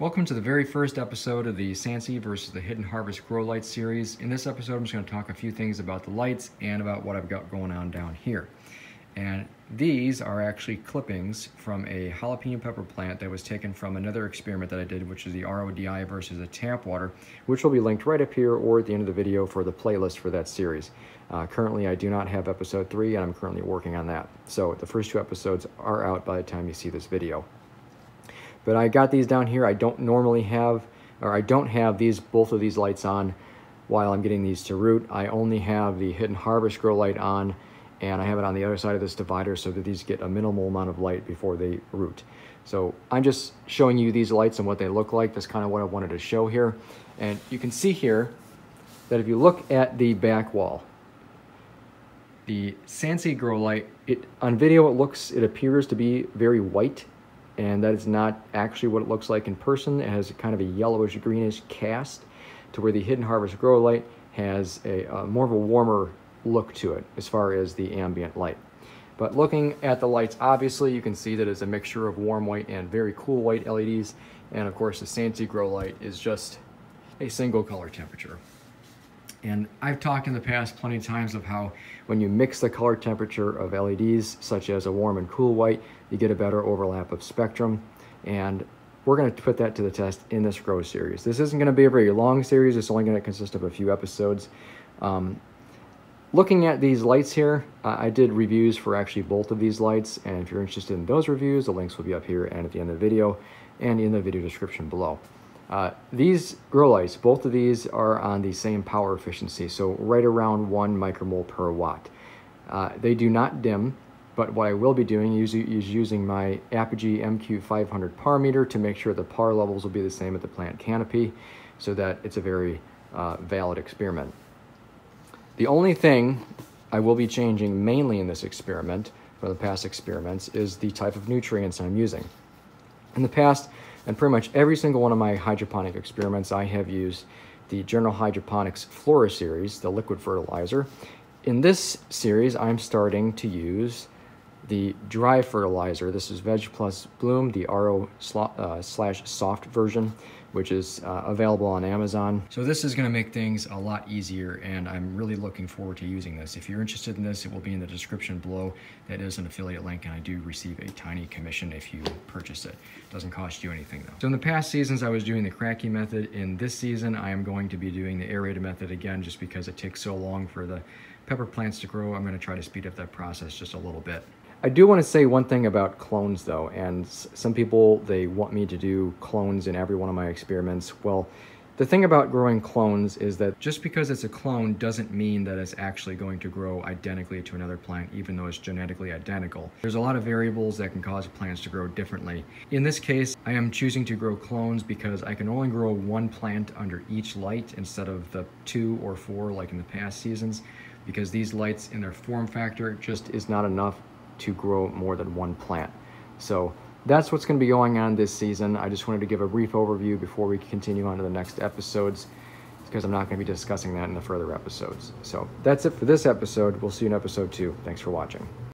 Welcome to the very first episode of the Sansi versus the Hidden Harvest Grow Light series. In this episode, I'm just going to talk a few things about the lights and about what I've got going on down here. And these are actually clippings from a jalapeno pepper plant that was taken from another experiment that I did, which is the RODI versus the tap water, which will be linked right up here or at the end of the video for the playlist for that series. Uh, currently, I do not have episode three, and I'm currently working on that. So the first two episodes are out by the time you see this video. But I got these down here. I don't normally have, or I don't have these, both of these lights on while I'm getting these to root. I only have the Hidden Harvest grow light on and I have it on the other side of this divider so that these get a minimal amount of light before they root. So I'm just showing you these lights and what they look like. That's kind of what I wanted to show here. And you can see here that if you look at the back wall, the Sansi grow light, it on video it looks, it appears to be very white and that is not actually what it looks like in person. It has kind of a yellowish greenish cast to where the Hidden Harvest Grow Light has a uh, more of a warmer look to it as far as the ambient light. But looking at the lights, obviously you can see that it's a mixture of warm white and very cool white LEDs. And of course the Sansi Grow Light is just a single color temperature. And I've talked in the past plenty of times of how when you mix the color temperature of LEDs, such as a warm and cool white, you get a better overlap of spectrum. And we're going to put that to the test in this Grow series. This isn't going to be a very long series. It's only going to consist of a few episodes. Um, looking at these lights here, I did reviews for actually both of these lights. And if you're interested in those reviews, the links will be up here and at the end of the video and in the video description below. Uh, these grow lights, both of these are on the same power efficiency, so right around one micromole per watt. Uh, they do not dim, but what I will be doing is, is using my Apogee MQ500 par meter to make sure the par levels will be the same at the plant canopy so that it's a very uh, valid experiment. The only thing I will be changing mainly in this experiment from the past experiments is the type of nutrients I'm using. In the past, and pretty much every single one of my hydroponic experiments, I have used the General Hydroponics Flora series, the liquid fertilizer. In this series, I'm starting to use the dry fertilizer. This is Veg Plus Bloom, the RO uh, slash soft version which is uh, available on Amazon. So this is gonna make things a lot easier and I'm really looking forward to using this. If you're interested in this, it will be in the description below. That is an affiliate link and I do receive a tiny commission if you purchase it. it doesn't cost you anything though. So in the past seasons, I was doing the Kratky method. In this season, I am going to be doing the aerated method again, just because it takes so long for the pepper plants to grow. I'm gonna try to speed up that process just a little bit. I do want to say one thing about clones though, and some people, they want me to do clones in every one of my experiments. Well, the thing about growing clones is that just because it's a clone doesn't mean that it's actually going to grow identically to another plant, even though it's genetically identical. There's a lot of variables that can cause plants to grow differently. In this case, I am choosing to grow clones because I can only grow one plant under each light instead of the two or four like in the past seasons because these lights in their form factor just is not enough to grow more than one plant. So that's what's going to be going on this season. I just wanted to give a brief overview before we continue on to the next episodes because I'm not going to be discussing that in the further episodes. So that's it for this episode. We'll see you in episode two. Thanks for watching.